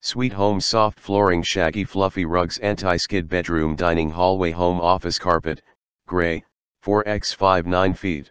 Sweet home soft flooring shaggy fluffy rugs anti-skid bedroom dining hallway home office carpet, gray, 4x5 9 feet.